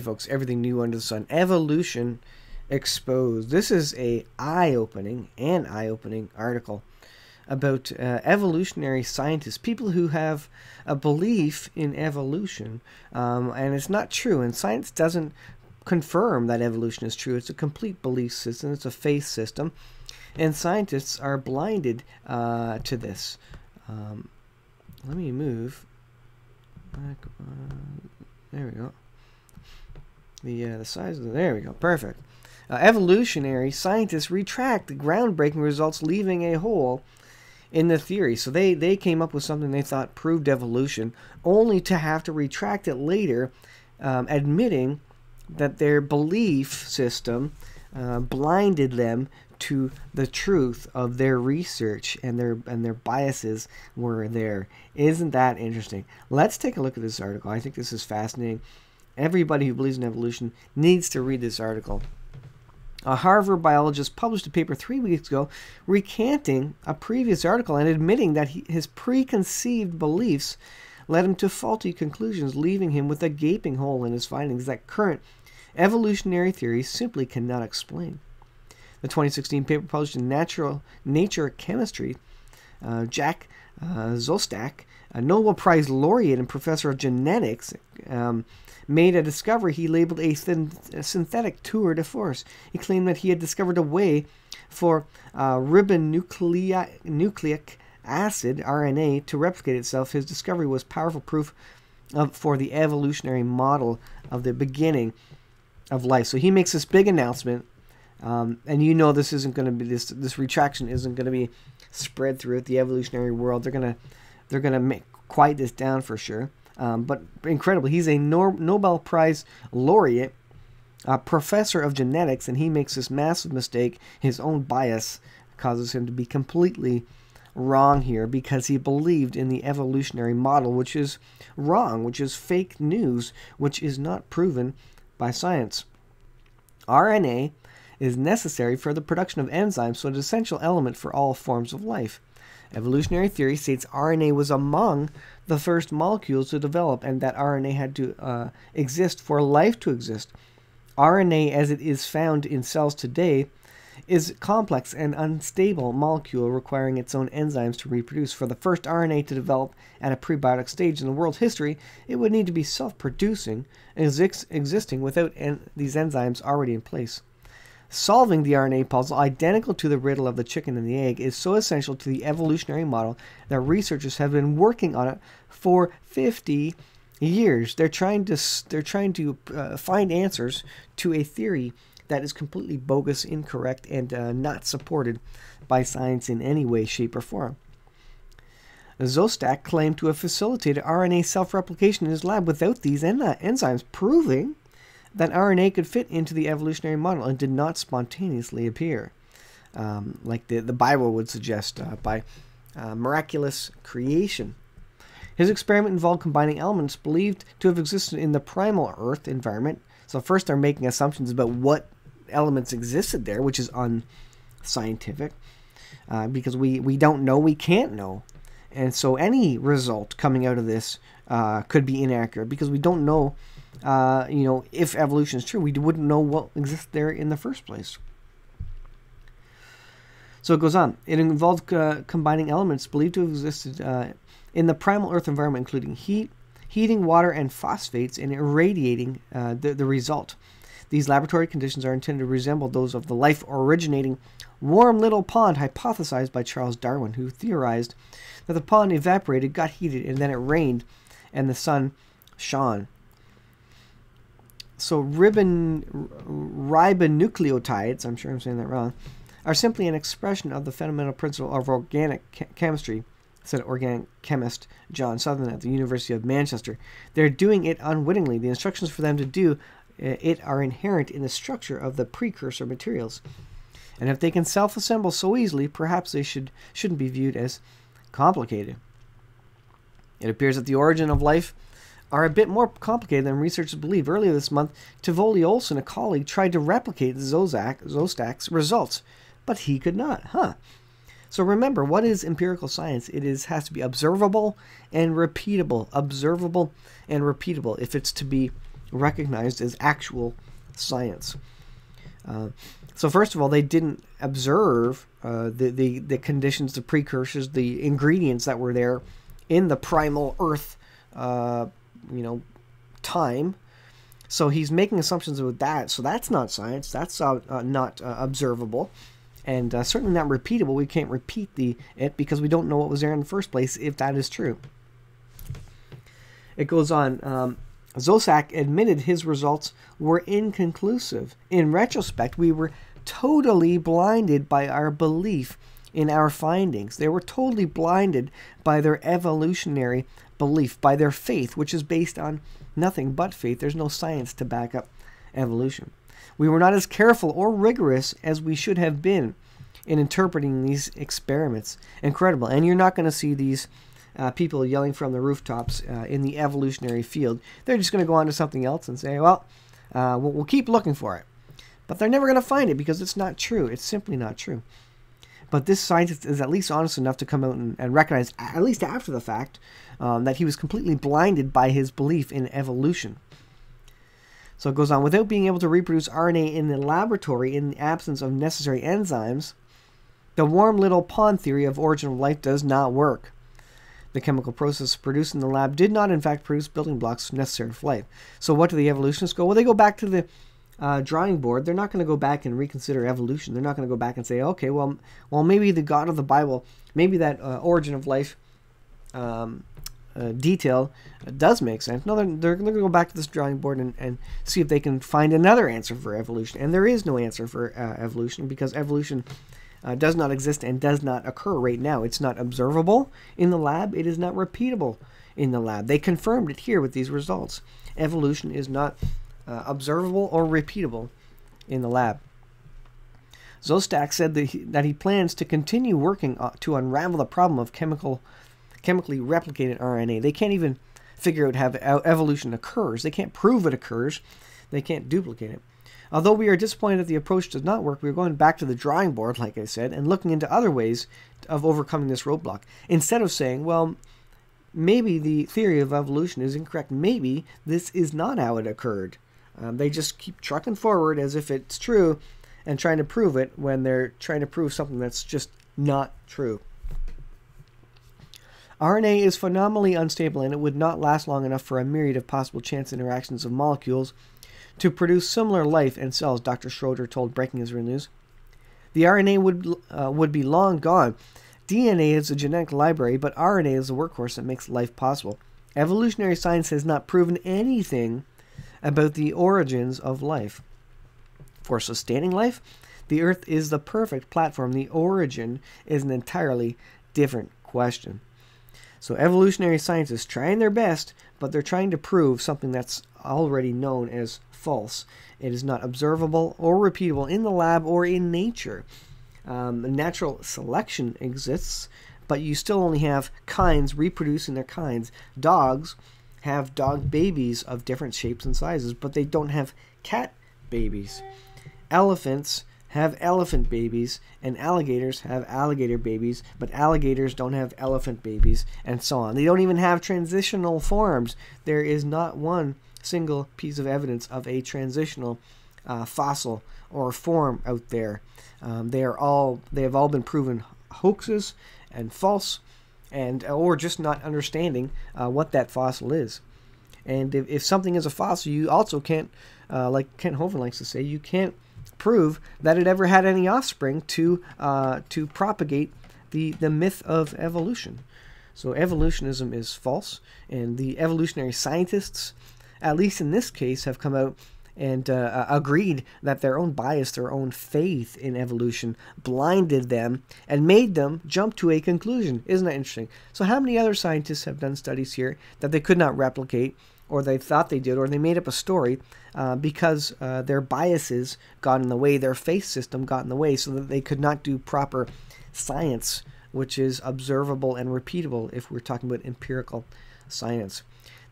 Folks, everything new under the sun. Evolution exposed. This is a eye-opening and eye-opening article about uh, evolutionary scientists, people who have a belief in evolution, um, and it's not true. And science doesn't confirm that evolution is true. It's a complete belief system. It's a faith system, and scientists are blinded uh, to this. Um, let me move. Back, uh, there we go the uh, the size of the there we go perfect. Uh, evolutionary scientists retract the groundbreaking results leaving a hole in the theory. So they they came up with something they thought proved evolution only to have to retract it later um, admitting that their belief system uh, blinded them to the truth of their research and their and their biases were there. Isn't that interesting? Let's take a look at this article. I think this is fascinating Everybody who believes in evolution needs to read this article. A Harvard biologist published a paper three weeks ago recanting a previous article and admitting that he, his preconceived beliefs led him to faulty conclusions, leaving him with a gaping hole in his findings that current evolutionary theory simply cannot explain. The 2016 paper published in Natural Nature Chemistry, uh, Jack uh, a Nobel Prize laureate and professor of genetics, um, made a discovery he labeled a, a, synthetic tour de force. He claimed that he had discovered a way for uh, acid, RNA, to replicate itself. His discovery was powerful proof of, for the evolutionary model of the beginning of life. So he makes this big announcement, um, and you know this isn't going to be this this retraction isn't going to be spread throughout the evolutionary world. They're gonna they're gonna make quiet this down for sure. Um, but incredible, he's a Nobel Prize laureate, a professor of genetics, and he makes this massive mistake. His own bias causes him to be completely wrong here because he believed in the evolutionary model, which is wrong, which is fake news, which is not proven by science. RNA is necessary for the production of enzymes, so an essential element for all forms of life. Evolutionary theory states RNA was among the first molecules to develop and that RNA had to uh, exist for life to exist. RNA, as it is found in cells today, is a complex and unstable molecule requiring its own enzymes to reproduce. For the first RNA to develop at a prebiotic stage in the world's history, it would need to be self-producing and existing without en- these enzymes already in place. Solving the RNA puzzle, identical to the riddle of the chicken and the egg, is so essential to the evolutionary model that researchers have been working on it for 50 years. They're trying to they're trying to uh, find answers to a theory that is completely bogus, incorrect, and uh, not supported by science in any way, shape, or form. Szostak claimed to have facilitated RNA self-replication in his lab without these en- enzymes, proving that RNA could fit into the evolutionary model and did not spontaneously appear, um, like the, the Bible would suggest, uh, by uh, miraculous creation. His experiment involved combining elements believed to have existed in the primal Earth environment. So, first, they're making assumptions about what elements existed there, which is unscientific, uh, because we, we don't know, we can't know. And so, any result coming out of this uh, could be inaccurate because we don't know uh, you know, if evolution is true, we wouldn't know what exists there in the first place. So it goes on. It involved uh, combining elements believed to have existed uh, in the primal Earth environment, including heat, heating water, and phosphates, and irradiating uh, the, the result. These laboratory conditions are intended to resemble those of the life originating warm little pond hypothesized by Charles Darwin, who theorized that the pond evaporated, got heated, and then it rained, and the sun shone. So ribonucleotides, I'm sure I'm saying that wrong, are simply an expression of the fundamental principle of organic chemistry, said organic chemist John Southern at the University of Manchester. They're doing it unwittingly. The instructions for them to do uh, it are inherent in the structure of the precursor materials. And if they can self-assemble so easily, perhaps they should shouldn't be viewed as complicated. It appears that the origin of life are a bit more complicated than researchers believe. Earlier this month, Tivoli Olsen, a colleague, tried to replicate Zozak, Szostak's results, but he could not. Huh. So remember, what is empirical science? It is has to be observable and repeatable. Observable and repeatable if it's to be recognized as actual science. Uh, so first of all, they didn't observe uh, the, the the conditions, the precursors, the ingredients that were there in the primal Earth, uh, you know, time. So he's making assumptions with that. So that's not science. That's uh, uh, not uh, observable, and certainly not repeatable. We can't repeat the it because we don't know what was there in the first place. If that is true, it goes on. Um, Zosek admitted his results were inconclusive. In retrospect, we were totally blinded by our belief in our findings. They were totally blinded by their evolutionary belief, by their faith, which is based on nothing but faith. There's no science to back up evolution. We were not as careful or rigorous as we should have been in interpreting these experiments. Incredible. And you're not going to see these uh, people yelling from the rooftops uh, in the evolutionary field. They're just going to go on to something else and say, well, uh, we'll, we'll keep looking for it. But they're never going to find it because it's not true. It's simply not true. But this scientist is at least honest enough to come out and, and recognize, at least after the fact, um, that he was completely blinded by his belief in evolution. So it goes on without being able to reproduce RNA in the laboratory in the absence of necessary enzymes, the warm little pond theory of origin of life does not work. The chemical process produced in the lab did not, in fact, produce building blocks necessary for life. So, what do the evolutionists go? Well, they go back to the uh, drawing board. They're not going to go back and reconsider evolution. They're not going to go back and say, okay, well, well, maybe the God of the Bible, maybe that uh, origin of life um, uh, detail does make sense. No, they're, they're going to go back to this drawing board and, and see if they can find another answer for evolution. And there is no answer for uh, evolution because evolution uh, does not exist and does not occur right now. It's not observable in the lab, it is not repeatable in the lab. They confirmed it here with these results. Evolution is not uh, observable or repeatable in the lab. Szostak said that he, that he plans to continue working uh, to unravel the problem of chemical, chemically replicated RNA. They can't even figure out how evolution occurs. They can't prove it occurs. They can't duplicate it. Although we are disappointed that the approach does not work, we are going back to the drawing board, like I said, and looking into other ways of overcoming this roadblock. Instead of saying, well, maybe the theory of evolution is incorrect, maybe this is not how it occurred. Um, they just keep trucking forward as if it's true and trying to prove it when they're trying to prove something that's just not true. RNA is phenomenally unstable and it would not last long enough for a myriad of possible chance interactions of molecules to produce similar life in cells, Dr. Schroeder told Breaking Israel News. The RNA would, uh, would be long gone. DNA is a genetic library, but RNA is the workhorse that makes life possible. Evolutionary science has not proven anything about the origins of life. For sustaining life, the Earth is the perfect platform. The origin is an entirely different question. So, evolutionary scientists trying their best, but they're trying to prove something that's already known as false. It is not observable or repeatable in the lab or in nature. Um, natural selection exists, but you still only have kinds reproducing their kinds. Dogs have dog babies of different shapes and sizes, but they don't have cat babies. Elephants have elephant babies, and alligators have alligator babies, but alligators don't have elephant babies, and so on. They don't even have transitional forms. There is not one single piece of evidence of a transitional uh, fossil or form out there. Um, they are all they have all been proven hoaxes and false, and or just not understanding uh, what that fossil is. And if, if something is a fossil, you also can't, uh, like Kent Hovind likes to say, you can't prove that it ever had any offspring to uh, to propagate the the myth of evolution. So evolutionism is false, and the evolutionary scientists at least in this case, have come out and uh, agreed that their own bias, their own faith in evolution, blinded them and made them jump to a conclusion. Isn't that interesting? So, how many other scientists have done studies here that they could not replicate, or they thought they did, or they made up a story uh, because uh, their biases got in the way, their faith system got in the way, so that they could not do proper science, which is observable and repeatable if we're talking about empirical science.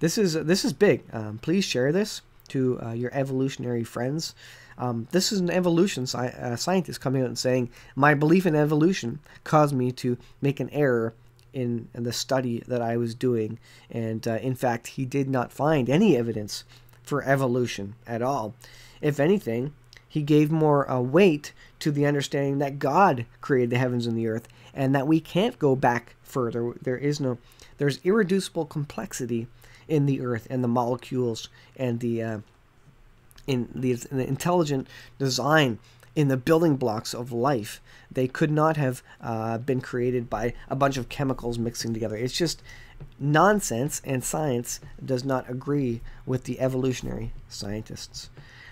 This is this is big. Um, please share this to uh, your evolutionary friends. Um, this is an evolution sci- uh, scientist coming out and saying my belief in evolution caused me to make an error in, in the study that I was doing, and uh, in fact, he did not find any evidence for evolution at all. If anything, he gave more uh, weight to the understanding that God created the heavens and the earth and that we can't go back further. There is no, there's irreducible complexity in the earth and the molecules and the, uh, in the, in the intelligent design in the building blocks of life. They could not have uh, been created by a bunch of chemicals mixing together. It's just nonsense, and science does not agree with the evolutionary scientists.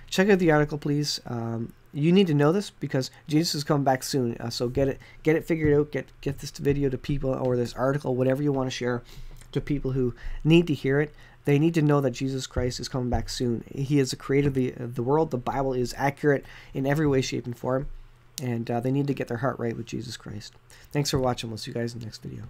Check out the article, please. Um, you need to know this because Jesus is coming back soon. Uh, so get it, get it figured out. Get get this video to people or this article, whatever you want to share, to people who need to hear it. They need to know that Jesus Christ is coming back soon. He is the creator of the, of the world. The Bible is accurate in every way, shape, and form. And uh, they need to get their heart right with Jesus Christ. Thanks for watching. We'll see you guys in the next video.